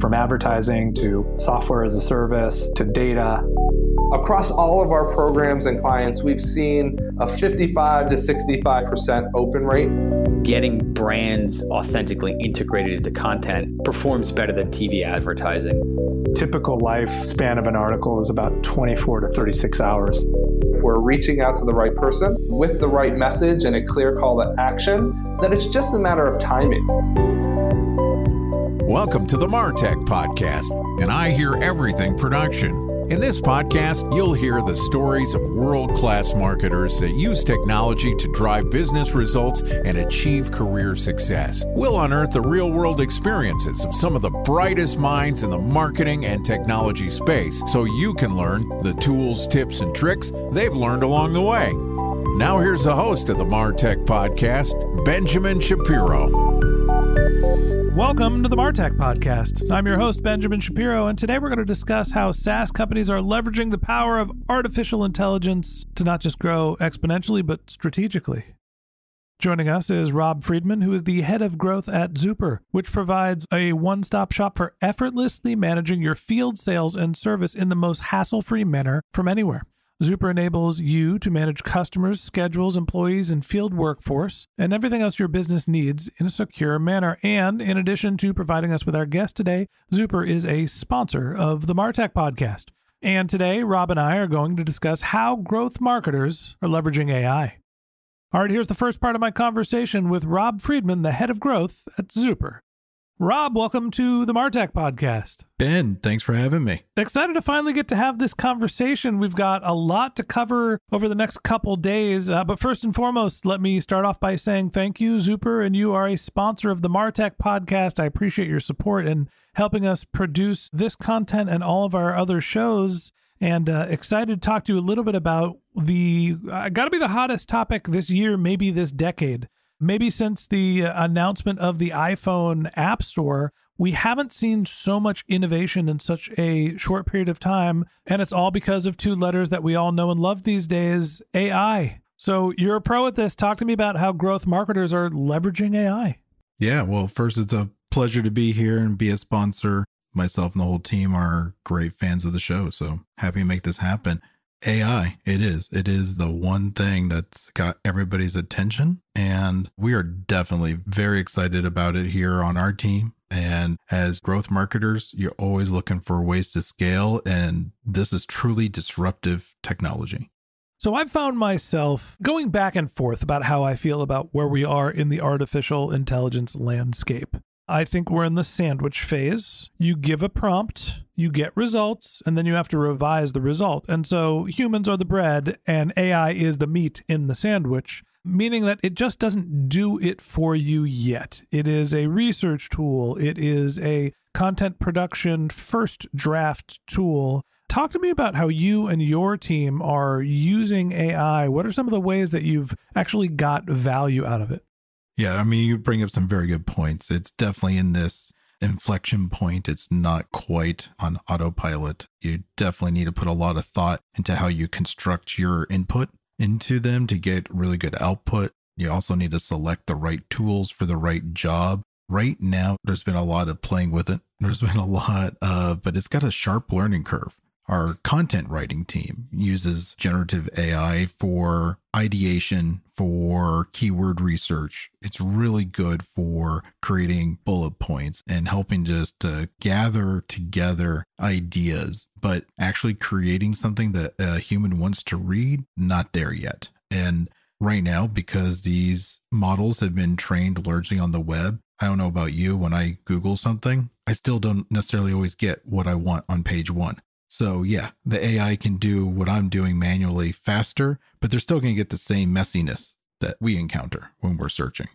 From advertising to software as a service to data. Across all of our programs and clients, we've seen a 55 to 65% open rate. Getting brands authentically integrated into content performs better than TV advertising. Typical lifespan of an article is about 24 to 36 hours. If we're reaching out to the right person with the right message and a clear call to action, then it's just a matter of timing. Welcome to the Martech Podcast, and I Hear Everything production. In this podcast, you'll hear the stories of world class marketers that use technology to drive business results and achieve career success. We'll unearth the real world experiences of some of the brightest minds in the marketing and technology space so you can learn the tools, tips, and tricks they've learned along the way. Now, here's the host of the Martech Podcast, Benjamin Shapiro. Welcome to the Martech Podcast. I'm your host, Benjamin Shapiro, and today we're going to discuss how SaaS companies are leveraging the power of artificial intelligence to not just grow exponentially, but strategically. Joining us is Rob Freedman, who is the head of growth at Zuper, which provides a one stop shop for effortlessly managing your field sales and service in the most hassle free manner from anywhere. Zuper enables you to manage customers, schedules, employees, and field workforce, and everything else your business needs in a secure manner. And in addition to providing us with our guest today, Zuper is a sponsor of the Martech podcast. And today, Rob and I are going to discuss how growth marketers are leveraging AI. All right, here's the first part of my conversation with Rob Freedman, the head of growth at Zuper. Rob, welcome to the Martech podcast. Ben, thanks for having me. Excited to finally get to have this conversation. We've got a lot to cover over the next couple days. Uh, but first and foremost, let me start off by saying thank you, Zuper, and you are a sponsor of the Martech podcast. I appreciate your support in helping us produce this content and all of our other shows. And uh, excited to talk to you a little bit about the uh, got to be the hottest topic this year, maybe this decade maybe since the announcement of the iPhone App Store, we haven't seen so much innovation in such a short period of time. And it's all because of two letters that we all know and love these days AI. So you're a pro at this. Talk to me about how growth marketers are leveraging AI. Yeah, well, first, it's a pleasure to be here and be a sponsor. Myself and the whole team are great fans of the show. So happy to make this happen. AI. It is. It is the one thing that's got everybody's attention. And we are definitely very excited about it here on our team. And as growth marketers, you're always looking for ways to scale. And this is truly disruptive technology. So I've found myself going back and forth about how I feel about where we are in the artificial intelligence landscape. I think we're in the sandwich phase. You give a prompt, you get results, and then you have to revise the result. And so humans are the bread, and AI is the meat in the sandwich, meaning that it just doesn't do it for you yet. It is a research tool, it is a content production first draft tool. Talk to me about how you and your team are using AI. What are some of the ways that you've actually got value out of it? Yeah, I mean, you bring up some very good points. It's definitely in this inflection point. It's not quite on autopilot. You definitely need to put a lot of thought into how you construct your input into them to get really good output. You also need to select the right tools for the right job. Right now, there's been a lot of playing with it. There's been a lot of, but it's got a sharp learning curve. Our content writing team uses generative AI for ideation, for keyword research. It's really good for creating bullet points and helping just to gather together ideas, but actually creating something that a human wants to read, not there yet. And right now, because these models have been trained largely on the web, I don't know about you, when I Google something, I still don't necessarily always get what I want on page one. So yeah, the AI can do what I'm doing manually faster, but they're still going to get the same messiness that we encounter when we're searching.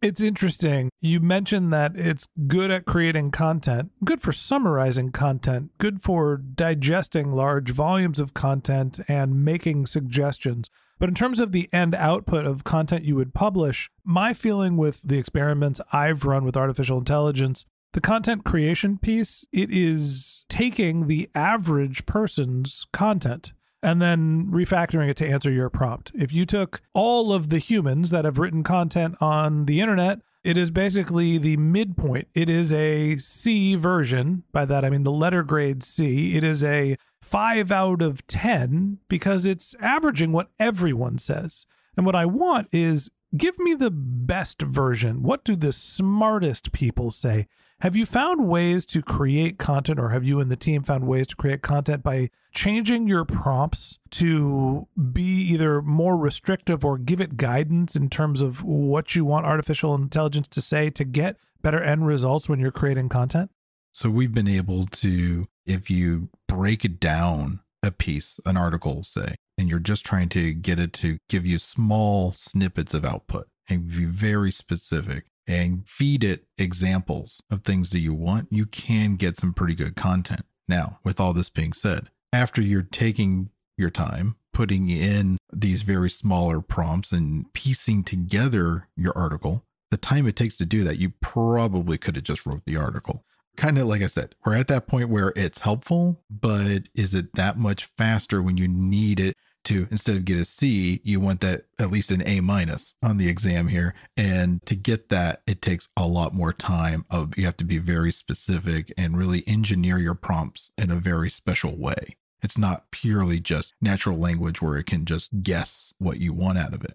It's interesting. You mentioned that it's good at creating content, good for summarizing content, good for digesting large volumes of content and making suggestions. But in terms of the end output of content you would publish, my feeling with the experiments I've run with artificial intelligence the content creation piece, it is taking the average person's content and then refactoring it to answer your prompt. If you took all of the humans that have written content on the internet, it is basically the midpoint. It is a C version. By that, I mean the letter grade C. It is a five out of 10 because it's averaging what everyone says. And what I want is give me the best version. What do the smartest people say? Have you found ways to create content, or have you and the team found ways to create content by changing your prompts to be either more restrictive or give it guidance in terms of what you want artificial intelligence to say to get better end results when you're creating content? So we've been able to, if you break it down a piece, an article, say, and you're just trying to get it to give you small snippets of output and be very specific and feed it examples of things that you want, you can get some pretty good content. Now, with all this being said, after you're taking your time, putting in these very smaller prompts and piecing together your article, the time it takes to do that, you probably could have just wrote the article. Kind of like I said, we're at that point where it's helpful, but is it that much faster when you need it to instead of get a C, you want that at least an A minus on the exam here. And to get that, it takes a lot more time of you have to be very specific and really engineer your prompts in a very special way. It's not purely just natural language where it can just guess what you want out of it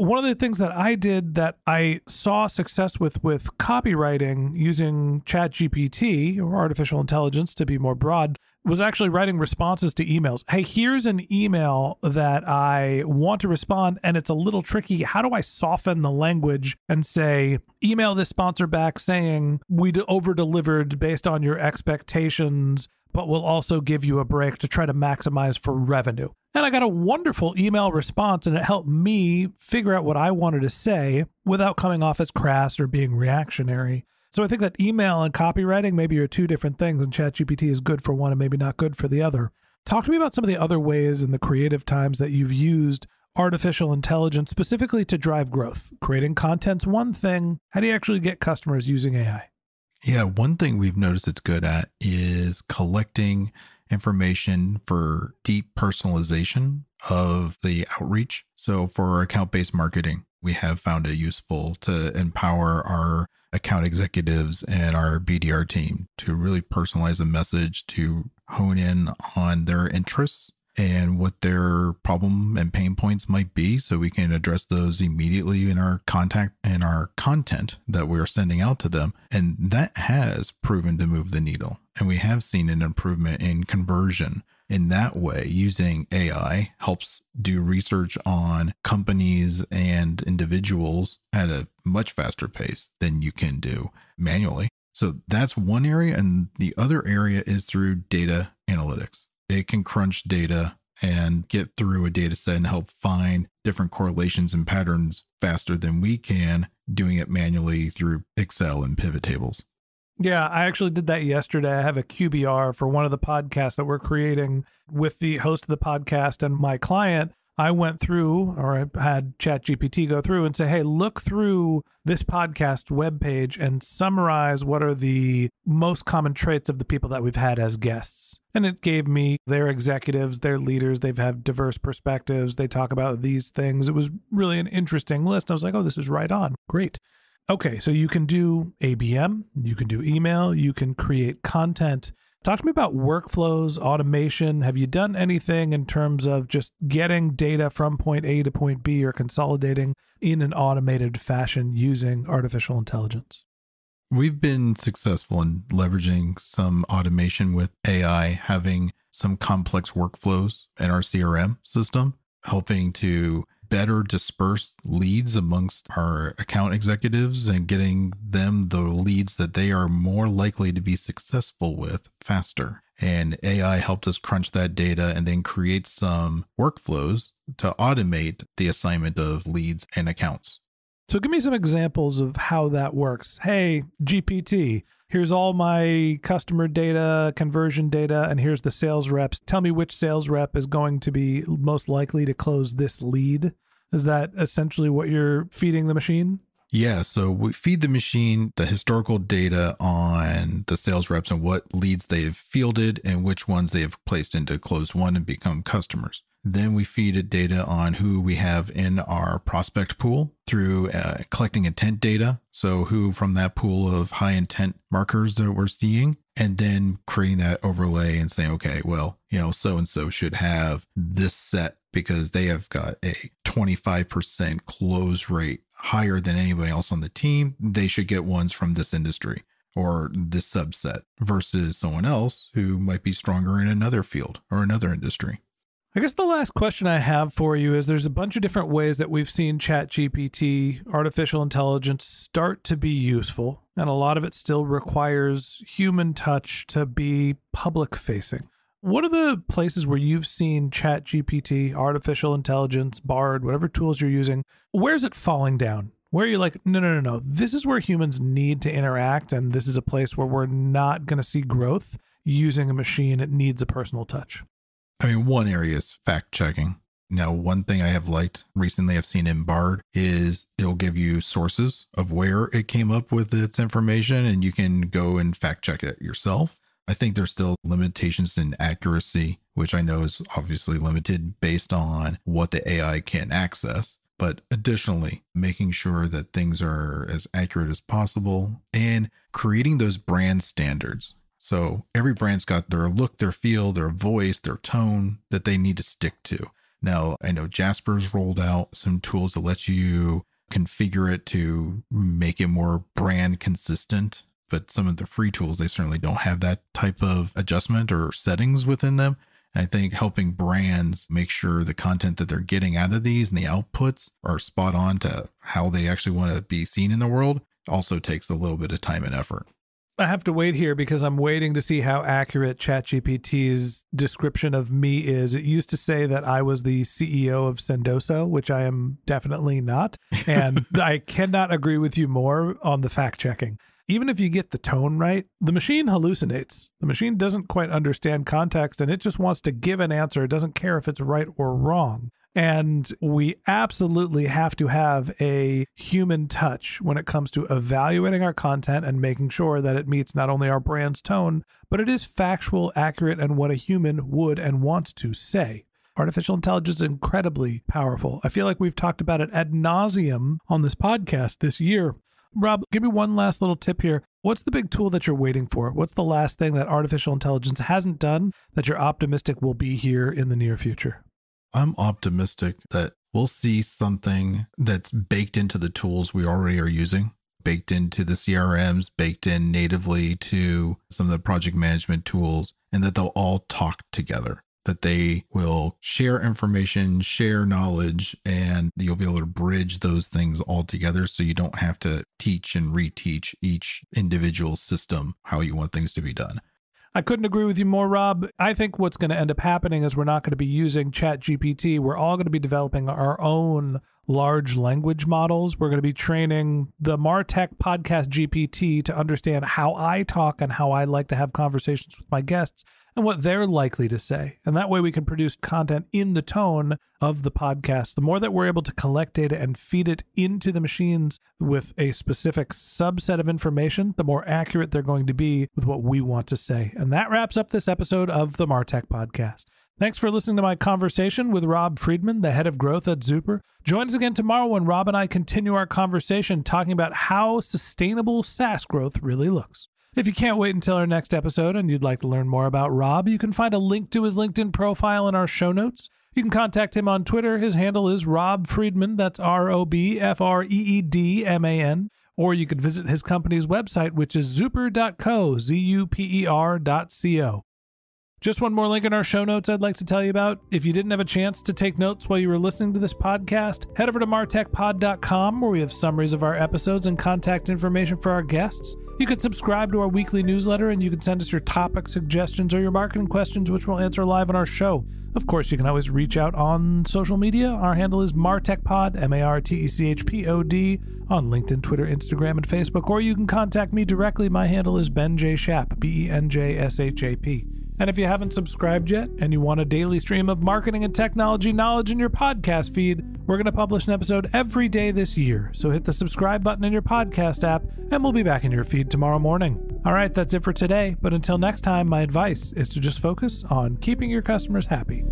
one of the things that I did that I saw success with with copywriting using ChatGPT or artificial intelligence to be more broad was actually writing responses to emails. Hey, here's an email that I want to respond and it's a little tricky. How do I soften the language and say email this sponsor back saying we over delivered based on your expectations but we'll also give you a break to try to maximize for revenue. And I got a wonderful email response, and it helped me figure out what I wanted to say without coming off as crass or being reactionary. So I think that email and copywriting maybe are two different things, and ChatGPT is good for one and maybe not good for the other. Talk to me about some of the other ways in the creative times that you've used artificial intelligence specifically to drive growth. Creating content's one thing. How do you actually get customers using AI? Yeah, one thing we've noticed it's good at is collecting information for deep personalization of the outreach. So for account based marketing, we have found it useful to empower our account executives and our BDR team to really personalize a message to hone in on their interests and what their problem and pain points might be so we can address those immediately in our contact and our content that we're sending out to them and that has proven to move the needle and we have seen an improvement in conversion. In that way using AI helps do research on companies and individuals at a much faster pace than you can do manually. So that's one area and the other area is through data analytics. It can crunch data and get through a data set and help find different correlations and patterns faster than we can doing it manually through Excel and pivot tables. Yeah, I actually did that yesterday. I have a QBR for one of the podcasts that we're creating with the host of the podcast and my client. I went through, or I had ChatGPT go through and say, hey, look through this podcast webpage and summarize what are the most common traits of the people that we've had as guests. And it gave me their executives, their leaders. They've had diverse perspectives. They talk about these things. It was really an interesting list. I was like, oh, this is right on. Great. Okay, so you can do ABM, you can do email, you can create content. Talk to me about workflows, automation. Have you done anything in terms of just getting data from point A to point B or consolidating in an automated fashion using artificial intelligence? We've been successful in leveraging some automation with AI, having some complex workflows in our CRM system, helping to better disperse leads amongst our account executives and getting them the leads that they are more likely to be successful with faster. And AI helped us crunch that data and then create some workflows to automate the assignment of leads and accounts. So, give me some examples of how that works. Hey, GPT, here's all my customer data, conversion data, and here's the sales reps. Tell me which sales rep is going to be most likely to close this lead. Is that essentially what you're feeding the machine? Yeah, so we feed the machine the historical data on the sales reps and what leads they have fielded and which ones they have placed into closed won and become customers. Then we feed it data on who we have in our prospect pool through uh, collecting intent data. So, who from that pool of high intent markers that we're seeing, and then creating that overlay and saying, okay, well, you know, so and so should have this set because they have got a 25% close rate higher than anybody else on the team, they should get ones from this industry or this subset versus someone else who might be stronger in another field or another industry. I guess the last question I have for you is there's a bunch of different ways that we've seen ChatGPT, artificial intelligence, start to be useful. And a lot of it still requires human touch to be public facing. What are the places where you've seen Chat GPT, artificial intelligence, Bard, whatever tools you're using? Where's it falling down? Where are you're like, no, no, no, no. This is where humans need to interact, and this is a place where we're not going to see growth using a machine. It needs a personal touch. I mean, one area is fact checking. Now, one thing I have liked recently, I've seen in Bard is it'll give you sources of where it came up with its information, and you can go and fact check it yourself. I think there's still limitations in accuracy, which I know is obviously limited based on what the AI can access. But additionally, making sure that things are as accurate as possible and creating those brand standards. So every brand's got their look, their feel, their voice, their tone that they need to stick to. Now, I know Jasper's rolled out some tools that let you configure it to make it more brand consistent but some of the free tools they certainly don't have that type of adjustment or settings within them and i think helping brands make sure the content that they're getting out of these and the outputs are spot on to how they actually want to be seen in the world also takes a little bit of time and effort I have to wait here because I'm waiting to see how accurate ChatGPT's description of me is. It used to say that I was the CEO of Sendoso, which I am definitely not. And I cannot agree with you more on the fact checking even if you get the tone right, the machine hallucinates. The machine doesn't quite understand context and it just wants to give an answer. It doesn't care if it's right or wrong. And we absolutely have to have a human touch when it comes to evaluating our content and making sure that it meets not only our brand's tone, but it is factual, accurate, and what a human would and wants to say. Artificial intelligence is incredibly powerful. I feel like we've talked about it ad nauseum on this podcast this year. Rob, give me one last little tip here. What's the big tool that you're waiting for? What's the last thing that artificial intelligence hasn't done that you're optimistic will be here in the near future? I'm optimistic that we'll see something that's baked into the tools we already are using, baked into the CRMs, baked in natively to some of the project management tools, and that they'll all talk together that they will share information, share knowledge, and you'll be able to bridge those things all together so you don't have to teach and reteach each individual system how you want things to be done. I couldn't agree with you more, Rob. I think what's going to end up happening is we're not going to be using Chat GPT. We're all going to be developing our own large language models. We're going to be training the Martech podcast GPT to understand how I talk and how I like to have conversations with my guests and what they're likely to say. And that way we can produce content in the tone of the podcast. The more that we're able to collect data and feed it into the machines with a specific subset of information, the more accurate they're going to be with what we want to say. And that wraps up this episode of the Martech podcast. Thanks for listening to my conversation with Rob Freedman, the head of growth at Zuper. Join us again tomorrow when Rob and I continue our conversation talking about how sustainable SaaS growth really looks. If you can't wait until our next episode and you'd like to learn more about Rob, you can find a link to his LinkedIn profile in our show notes. You can contact him on Twitter. His handle is Rob Freedman. That's R O B F R E E D M A N. Or you could visit his company's website, which is zuper.co, Z U P E R.co. Just one more link in our show notes I'd like to tell you about. If you didn't have a chance to take notes while you were listening to this podcast, head over to martechpod.com where we have summaries of our episodes and contact information for our guests. You can subscribe to our weekly newsletter and you can send us your topic suggestions or your marketing questions, which we'll answer live on our show. Of course, you can always reach out on social media. Our handle is MartechPod, M A R T E C H P O D, on LinkedIn, Twitter, Instagram, and Facebook. Or you can contact me directly. My handle is Ben J. Shap, B E N J S H A P. And if you haven't subscribed yet and you want a daily stream of marketing and technology knowledge in your podcast feed, we're going to publish an episode every day this year. So hit the subscribe button in your podcast app, and we'll be back in your feed tomorrow morning. All right, that's it for today. But until next time, my advice is to just focus on keeping your customers happy.